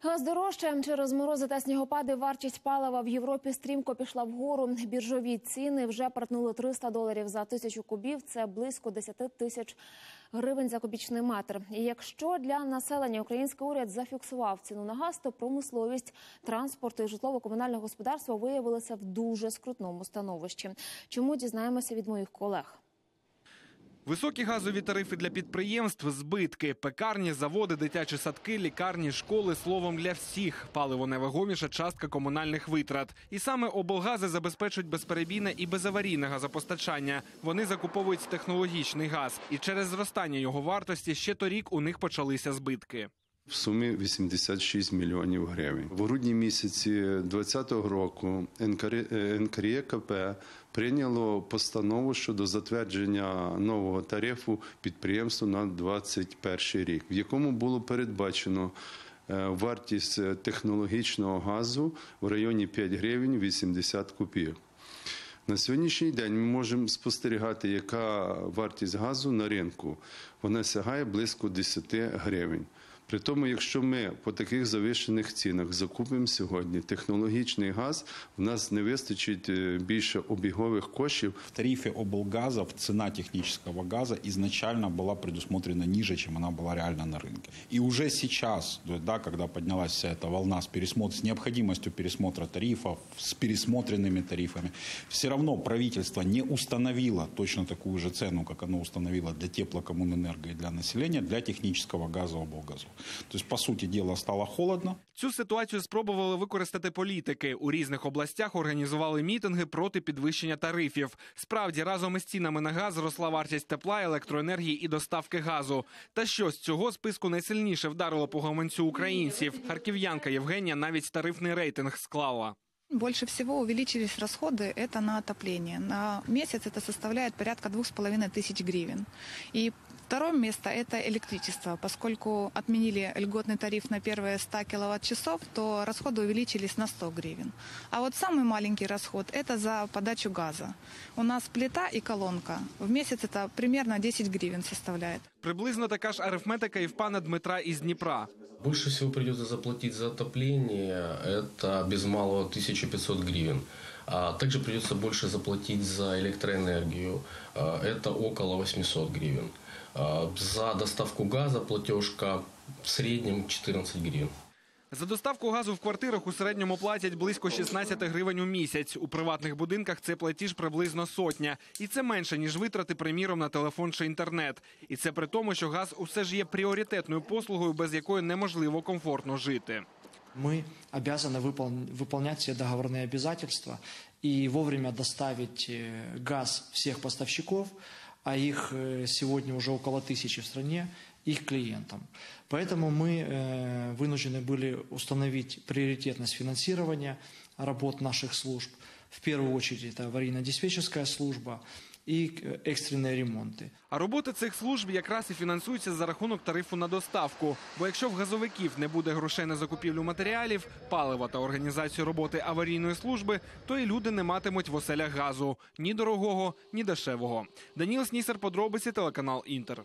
Газ дорожче через морози та снігопади. Вартість палива в Європі стрімко пішла вгору. Біржові ціни вже перетнули 300 доларів за тисячу кубів. Це близько 10 тисяч гривень за кубічний метр. І якщо для населення український уряд зафіксував ціну на газ, то промисловість, транспорт і житлово-комунальне господарство виявилися в дуже скрутному становищі. Чому дізнаємося від моїх колег? Високі газові тарифи для підприємств, збитки, пекарні, заводи, дитячі садки, лікарні, школи словом для всіх. Паливо найвагоміша частка комунальних витрат. І саме облгази забезпечують безперебійне і безаварійне газопостачання. Вони закуповують технологічний газ, і через зростання його вартості ще торік у них почалися збитки. В сумі 86 мільйонів гривень. В грудні місяці 2020 року НКРЄКП прийняло постанову щодо затвердження нового тарифу підприємству на 2021 рік, в якому було передбачено е, вартість технологічного газу в районі 5 гривень 80 копійок. На сьогоднішній день ми можемо спостерігати, яка вартість газу на ринку. Вона сягає близько 10 гривень. При тому, якщо ми по таких завищених цінах закупимо сьогодні технологічний газ, в нас не вистачить е, більше обігових коштів. В тарифе облгазов цена технического газа изначально была предусмотрена ниже, чем она была реально на рынке. И уже сейчас, да, когда поднялась вся эта волна с, пересмотр, с необходимостью пересмотра тарифов, с пересмотренными тарифами, все равно правительство не установило точно такую же цену, как оно установило для теплокоммунэнерго и для населения, для технического газа облгазов. То есть, по сути дела, стало холодно, Цю ситуацію спробували використати політики. У різних областях організували мітинги проти підвищення тарифів. Справді, разом із цінами на газ зросла вартість тепла, електроенергії і доставки газу. Та що з цього списку найсильніше вдарило по гаманцю українців? Харків'янка Євгенія навіть тарифний рейтинг склала. Больше всего увеличились расходы это на отопление. На месяц это составляет порядка двух с половиной тысяч гривен. И второе место это электричество. Поскольку отменили льготный тариф на первые 100 киловатт-часов, то расходы увеличились на 100 гривен. А вот самый маленький расход это за подачу газа. У нас плита и колонка. В месяц это примерно 10 гривен составляет. Приблизно така ж арифметика і в пана Дмитра із Дніпра. Больше всего придется заплатить за отопление, это без малого 1500 гривен. А также придется больше заплатить за электроэнергию, а, это около 800 гривен. А, За доставку газа платежка в среднем 14 гривен. За доставку газу в квартирах у середньому платять близько 16 гривень у місяць. У приватних будинках це платіж приблизно сотня. І це менше, ніж витрати, приміром, на телефон чи інтернет. І це при тому, що газ усе ж є пріоритетною послугою, без якої неможливо комфортно жити. Мы обязаны выпол- выполнять все договорные обязательства и вовремя доставить э, газ всех поставщиков, а их э, сегодня уже около тысячи в стране, их клиентам. Поэтому мы э, вынуждены были установить приоритетность финансирования работ наших служб. В первую очередь это аварийно-диспетчерская служба и э, экстренные ремонты. А роботи цих служб якраз і фінансуються за рахунок тарифу на доставку. Бо якщо в газовиків не буде грошей на закупівлю матеріалів, палива та організацію роботи аварійної служби, то і люди не матимуть в оселях газу ні дорогого, ні дешевого. Даніл Снісер, подробиці, телеканал Інтер.